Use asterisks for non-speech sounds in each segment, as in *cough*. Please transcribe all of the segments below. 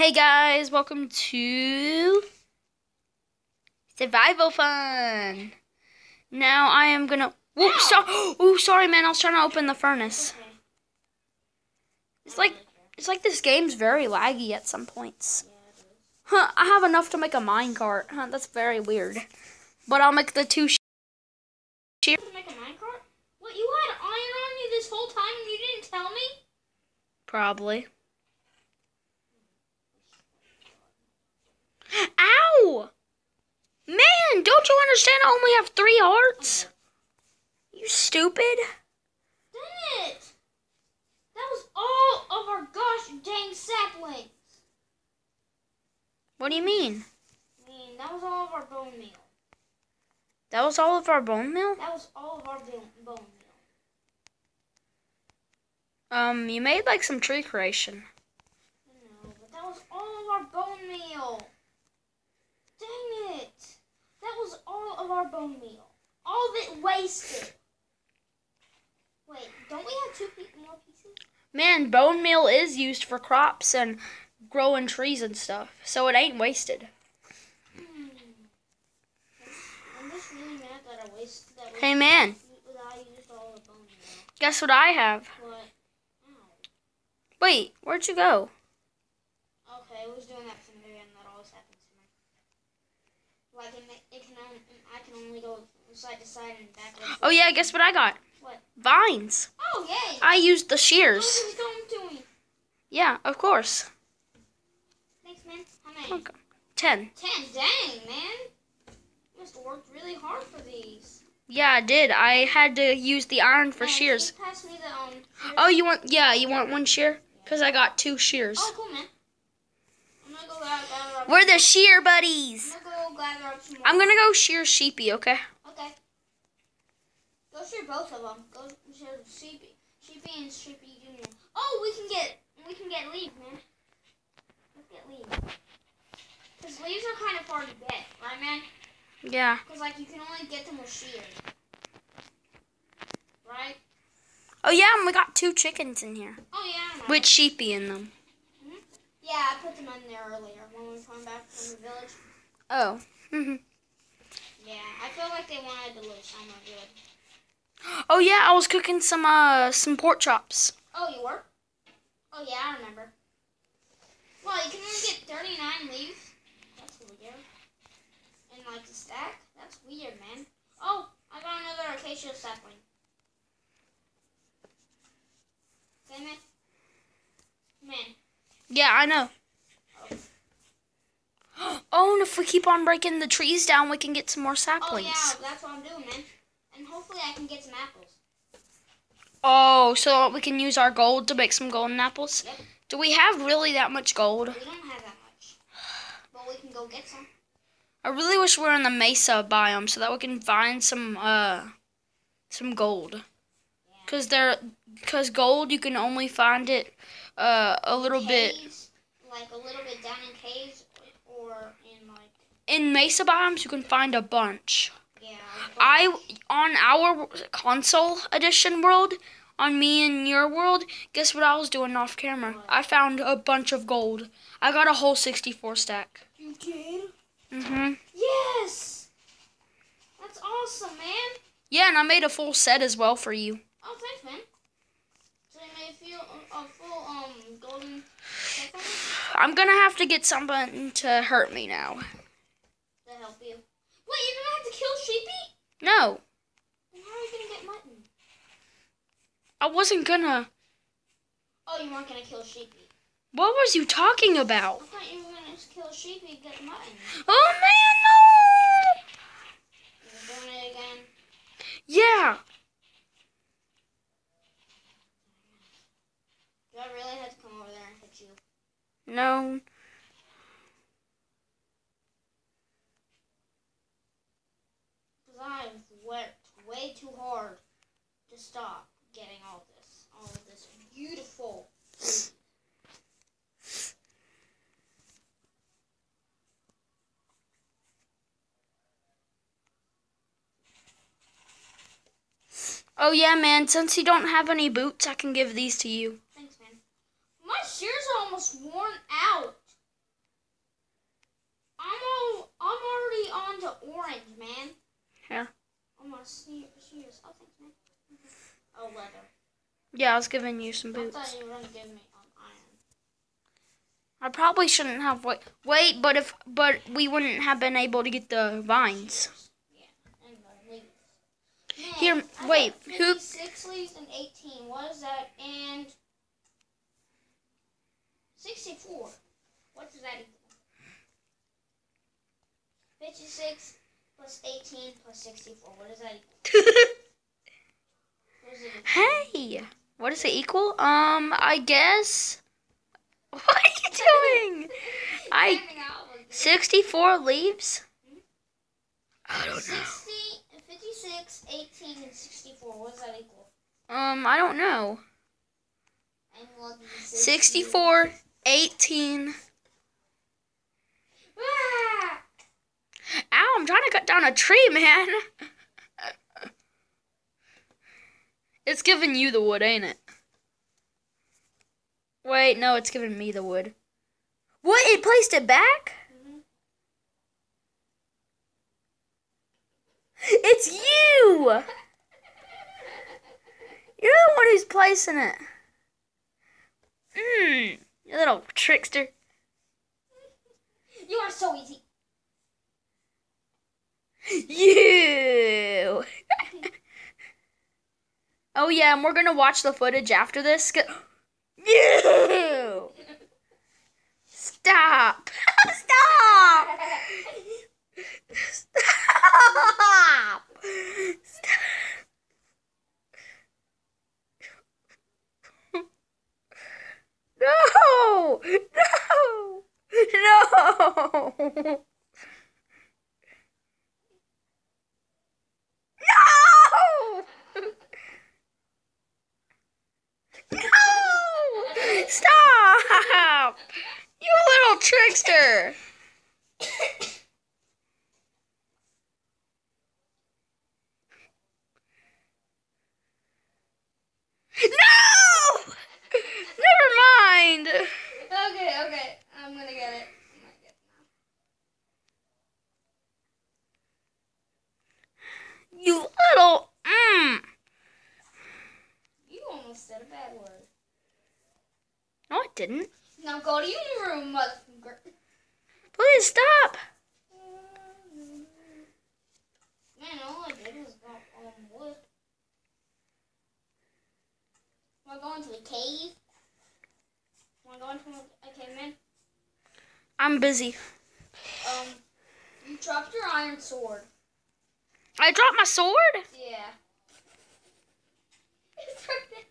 Hey guys, welcome to Survival Fun. Now I am gonna. Whoa, so, *gasps* oh, sorry, man. I was trying to open the furnace. It's like it's like this game's very laggy at some points. Yeah, it is. Huh? I have enough to make a minecart. Huh? That's very weird. But I'll make the two. Sh- make a minecart? What, you had iron on you this whole time and you didn't tell me? Probably. Ow! Man, don't you understand? I only have three hearts. You stupid. Dang it! That was all of our gosh dang saplings. What do you mean? I mean, that was all of our bone meal. That was all of our bone meal? That was all of our bone bone meal. Um, you made like some tree creation. No, but that was all of our bone meal. Dang it! That was all of our bone meal. All of it wasted. Wait, don't we have two pe- more pieces? Man, bone meal is used for crops and growing trees and stuff, so it ain't wasted. Hmm. I'm just really mad that I wasted that. Hey man, That I used all the bone meal. guess what I have? Ow. Wait, where'd you go? Okay, I was doing that from there, and that always happens to me. Like it, it can only, I can only go side to side and backwards. Oh yeah, guess what I got? What? Vines. Oh yay! I used the shears. he's going to me. Yeah, of course. Thanks, man. How many? Okay. Ten. Ten. Dang, man. You must have worked really hard for these. Yeah, I did. I had to use the iron for Man, can shears. you pass me the um. shears? Oh, you want? Yeah, you want one shear? Cause I got two shears. Oh, cool, man. Go gather, gather up. We're the shear buddies. Gonna go gather up more. I'm gonna go shear sheepy. Okay. Okay. Go share both of them. Go shear Sheepy, Sheepy and Sheepy Junior. Oh, we can get we can get leaves, man. Let's get leaves. Cause leaves are kind of hard to get, right, man? Yeah. Cause like you can only get them with shears, right? Oh yeah, and we got two chickens in here Oh yeah. With sheepy in them. Mm-hmm. Yeah, I put them in there earlier when we were coming back from the village. Oh. Mhm. Yeah, I feel like they wanted to lose. I'm not good. oh yeah, I was cooking some uh some pork chops. Oh, you were? Oh yeah, I remember. Well, you can only get 39 leaves. That's weird. And like a stack? That's weird, man. Oh, I got another acacia sapling. Okay, man. Man. Yeah, I know. Oh, and if we keep on breaking the trees down, we can get some more saplings. Oh yeah, that's what I'm doing, man. And hopefully I can get some apples. Oh, so we can use our gold to make some golden apples? Yep. Do we have really that much gold? We don't have that much. But we can go get some. I really wish we were in the mesa biome so that we can find some uh some gold. Cause there, cause gold you can only find it uh a little bit Caves, Like a little bit down in caves or in like, in mesa biomes. You can find a bunch. yeah. I on our console edition world, on me and your world. Guess what I was doing off camera? I found a bunch of gold. I got a whole sixty-four stack. You did? Mhm. Yes! That's awesome, man. Yeah, and I made a full set as well for you. Oh, thanks, man. So you made a, few, a full um golden I'm gonna have to get someone to hurt me now. To help you. Wait, you're gonna have to kill Sheepy? No, Then how are you gonna get mutton? I wasn't gonna. Oh, you weren't gonna kill Sheepy. What was you talking about? I thought you were gonna kill Sheepy and get mutton. Oh man, no! You're doing it again. Yeah. Do I really have to come over there and hit you? No. Worked way too hard to stop getting all this, all of this beautiful. Oh yeah, man. Since you don't have any boots, I can give these to you. Thanks, man. My shoes are almost worn out. I'm all, I'm already on to orange, man. Oh, leather. Oh, yeah, I was giving you some boots. I thought you were gonna give me. Um, I probably shouldn't have wait. Wait, but if but we wouldn't have been able to get the vines. Yeah, and the leaves. Man, Here, I wait. Who? Six leaves and eighteen. What is that? And sixty-four. What does that equal? Fifty-six plus 18 plus 64. What does that equal? *laughs* What equal? hey, what does it equal? Um, I guess. *laughs* What are you doing? *laughs* I Timing out was good. sixty-four leaves. I don't know. 60, 56, 18, and 64. What does that equal? Um, I don't know. And lucky 64, 18. Ah! Ow, I'm trying to cut down a tree, man. It's giving you the wood, ain't it? Wait, no, it's giving me the wood. What? It placed it back? Mhm. It's you! You're the one who's placing it. Mmm, you little trickster. You are so easy. You! *laughs* oh, yeah, and we're gonna watch the footage after this. *gasps* You! Stop! Stop! Stop! Stop! No! No! No! No! No! Stop! You little trickster! No! Never mind. Okay, okay. I'm gonna get it. I'm gonna get it now. You little mm. You almost said a bad word. No, I didn't. Now go to your room, motherfucker. Please stop. Man, all I did was go on wood. Wanna go into a cave? Wanna go into a, a caveman? I'm busy. Um, you dropped your iron sword. I dropped my sword. Yeah. *laughs* It's right there.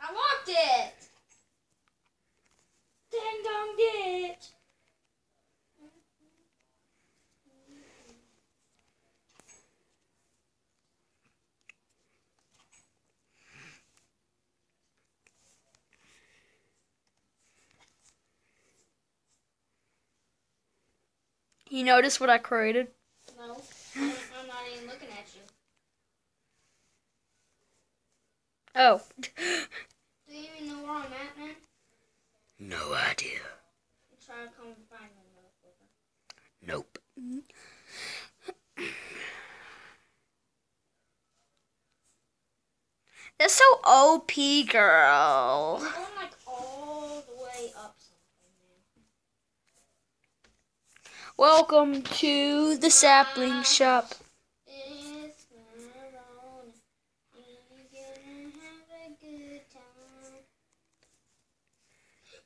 I locked it. Dang dong ditch. You notice what I created? No, I'm, I'm not even looking at you. Oh. Do you even know where I'm at, man? No idea. You try to come and find me, motherfucker. Nope. That's so OP, girl. I'm going like all the way up something, man. Welcome to the sapling shop. It's alone. You're gonna have a good time.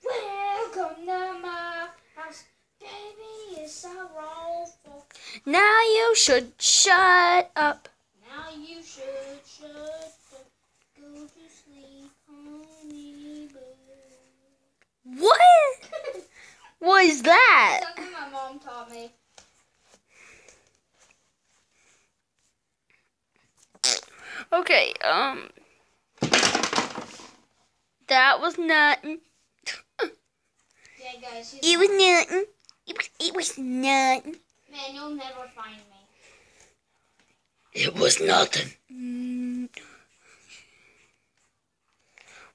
Welcome to my house, baby. It's so awful. Now you should shut up. Now you should shut up. Go to sleep, honey boo. What? *laughs* What is that? Mom taught me. Okay, um. That was nothing. Yeah, guys. It was nothing. It was, it was nothing. Man, you'll never find me. It was nothing. Mm.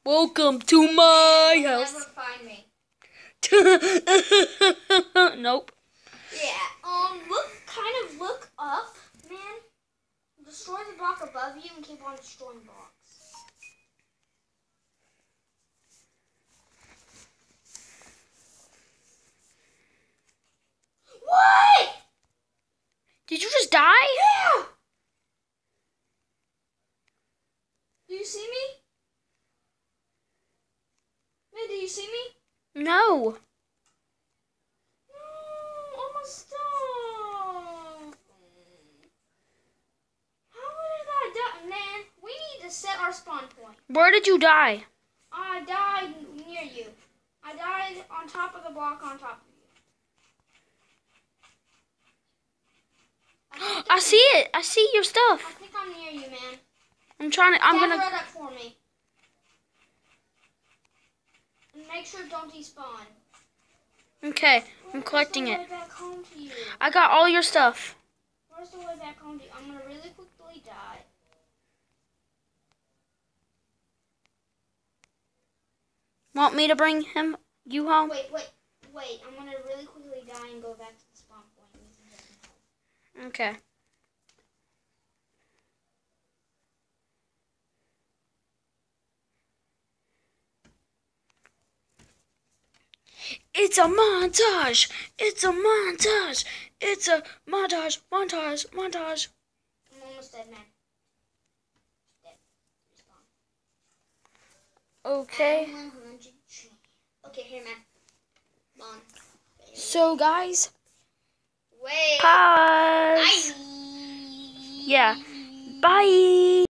Welcome to my You'll house. never find me. *laughs* nope. Yeah. Um. Look. Kind of look up. destroy the block above you and keep on destroying blocks. What? Did you just die? Yeah. Do you see me? Man, do you see me? No. No, almost stop. How did I die? Man, we need to set our spawn point. Where did you die? I died near you. I died on top of the block on top of you. think *gasps* I see it. I see your I stuff. think I'm near you, man. I'm trying to. I'm gonna. it up for me. And make sure don't despawn. Okay. I'm collecting it. back home to you? I got all your stuff. Where's the way back home to you? I'm gonna really quickly die. Want me to bring him you home? Wait, wait, wait. I'm gonna really quickly die and go back to the spawn point. and we can get some help. Okay. It's a montage. It's a montage. It's a montage. Montage. Montage. I'm almost dead, man. Dead. Okay. I'm 100 tree. Okay, here, man. So guys, Wait. pause. Bye. Yeah. Bye.